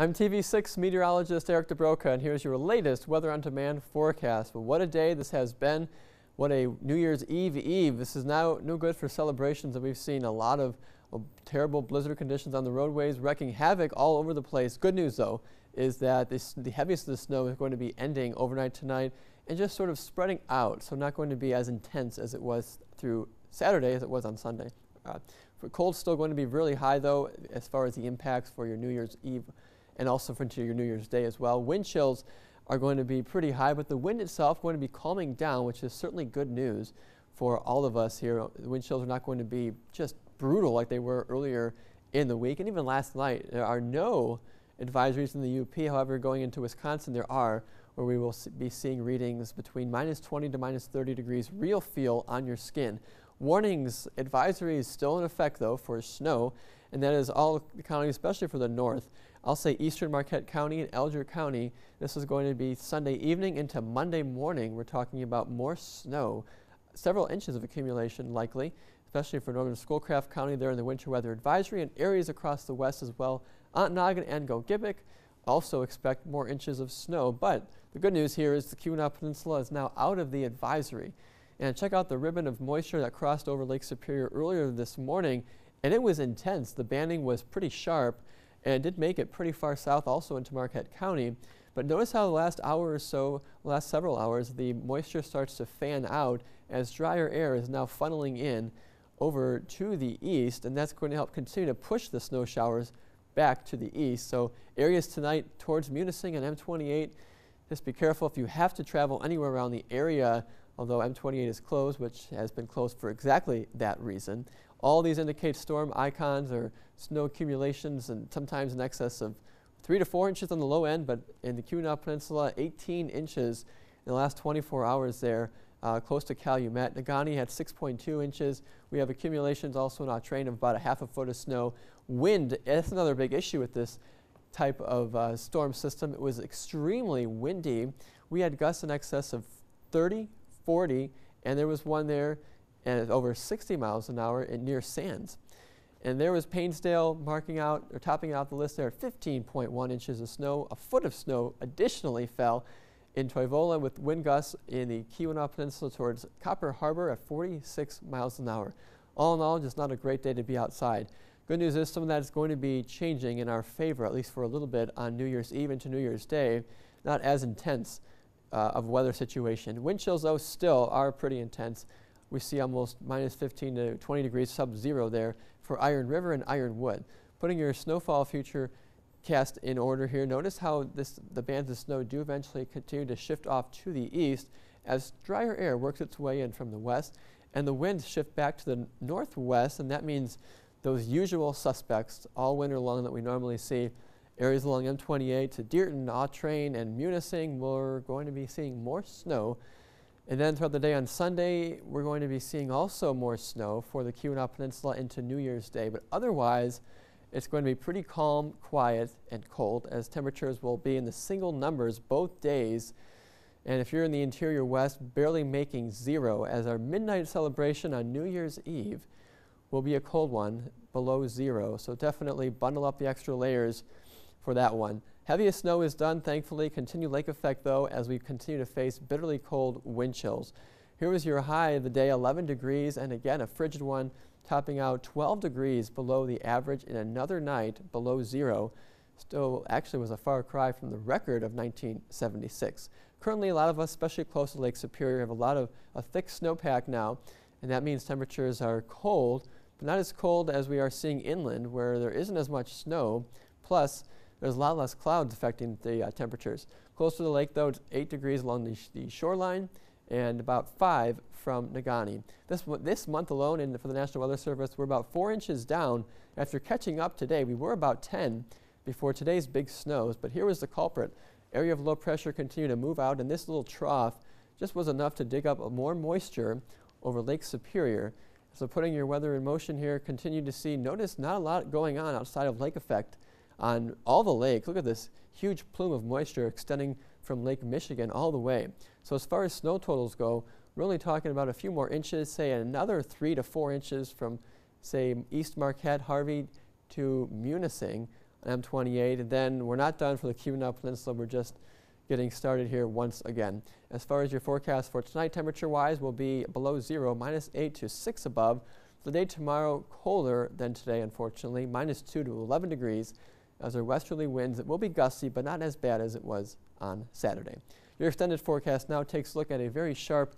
I'm TV6 meteorologist Eric DeBroca, and here's your latest Weather on Demand forecast. Well, what a day this has been. What a New Year's Eve Eve. This is now no good for celebrations, and we've seen a lot of terrible blizzard conditions on the roadways, wreaking havoc all over the place. Good news, though, is that this, the heaviest of the snow is going to be ending overnight tonight and just sort of spreading out, so not going to be as intense as it was through Saturday as it was on Sunday. Uh, for cold still going to be really high, though, as far as the impacts for your New Year's Eve and also for your New Year's Day as well. Wind chills are going to be pretty high, but the wind itself going to be calming down, which is certainly good news for all of us here. The wind chills are not going to be just brutal like they were earlier in the week and even last night. There are no advisories in the UP. However, going into Wisconsin, there are where we will be seeing readings between minus 20 to minus 30 degrees real feel on your skin. Warnings, advisories still in effect though for snow, and that is all the counties, especially for the north. I'll say eastern Marquette County and Alger County. This is going to be Sunday evening into Monday morning. We're talking about more snow, several inches of accumulation likely, especially for northern Schoolcraft County there in the winter weather advisory and areas across the west as well. Ontonagon and Gogebic also expect more inches of snow, but the good news here is the Keweenaw Peninsula is now out of the advisory. And check out the ribbon of moisture that crossed over Lake Superior earlier this morning, and it was intense. The banding was pretty sharp and did make it pretty far south also into Marquette County. But notice how the last hour or so, last several hours, the moisture starts to fan out as drier air is now funneling in over to the east, and that's going to help continue to push the snow showers back to the east. So areas tonight towards Munising and M28, just be careful if you have to travel anywhere around the area, although M28 is closed, which has been closed for exactly that reason. All these indicate storm icons or snow accumulations and sometimes in excess of three to four inches on the low end, but in the Keweenaw Peninsula, 18 inches in the last 24 hours there, uh, close to Calumet. Negaunee had 6.2 inches. We have accumulations also in Autrain of about a half a foot of snow. Wind, that's another big issue with this type of uh, storm system. It was extremely windy. We had gusts in excess of 30, 40, and there was one there and over 60 miles an hour in near Sands. And there was Painesdale marking out or topping out the list there at 15.1 inches of snow. A foot of snow additionally fell in Toivola with wind gusts in the Keweenaw Peninsula towards Copper Harbor at 46 miles an hour. All in all, just not a great day to be outside. Good news is some of that is going to be changing in our favor, at least for a little bit, on New Year's Eve into New Year's Day. Not as intense uh, of weather situation. Wind chills, though, still are pretty intense we see almost minus 15 to 20 degrees sub-zero there for Iron River and Ironwood. Putting your snowfall future cast in order here, notice how this, the bands of snow do eventually continue to shift off to the east as drier air works its way in from the west and the winds shift back to the northwest and that means those usual suspects all winter long that we normally see areas along M28 to Deerton, Autrain, and Munising, we're going to be seeing more snow and then throughout the day on Sunday, we're going to be seeing also more snow for the Keweenaw Peninsula into New Year's Day. But otherwise, it's going to be pretty calm, quiet, and cold as temperatures will be in the single numbers both days. And if you're in the interior west, barely making zero, as our midnight celebration on New Year's Eve will be a cold one below zero. So definitely bundle up the extra layers for that one. Heaviest snow is done, thankfully. Continue lake effect, though, as we continue to face bitterly cold wind chills. Here was your high of the day, 11 degrees, and again, a frigid one, topping out 12 degrees below the average in another night below zero. Still, actually, was a far cry from the record of 1976. Currently, a lot of us, especially close to Lake Superior, have a lot of a thick snowpack now, and that means temperatures are cold, but not as cold as we are seeing inland, where there isn't as much snow. Plus, there's a lot less clouds affecting the uh, temperatures. Close to the lake, though, it's 8 degrees along the, sh the shoreline and about 5 from Negaunee. This, this month alone, and for the National Weather Service, we're about 4 inches down. After catching up today, we were about 10 before today's big snows, but here was the culprit. Area of low pressure continued to move out, and this little trough just was enough to dig up more moisture over Lake Superior. So putting your weather in motion here, continue to see, notice not a lot going on outside of lake effect on all the lakes. Look at this huge plume of moisture extending from Lake Michigan all the way. So as far as snow totals go, we're only talking about a few more inches, say another three to four inches from, say, East Marquette, Harvey to Munising. on M28. And then we're not done for the Keweenaw Peninsula. We're just getting started here once again. As far as your forecast for tonight, temperature-wise, will be below zero, minus 8 to 6 above. The day tomorrow, colder than today, unfortunately, minus 2 to 11 degrees. As our westerly winds, it will be gusty, but not as bad as it was on Saturday. Your extended forecast now takes a look at a very sharp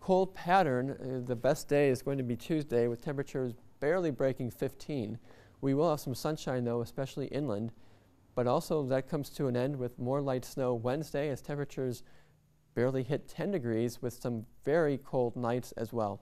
cold pattern. Uh, the best day is going to be Tuesday with temperatures barely breaking 15. We will have some sunshine though, especially inland, but also that comes to an end with more light snow Wednesday as temperatures barely hit 10 degrees with some very cold nights as well.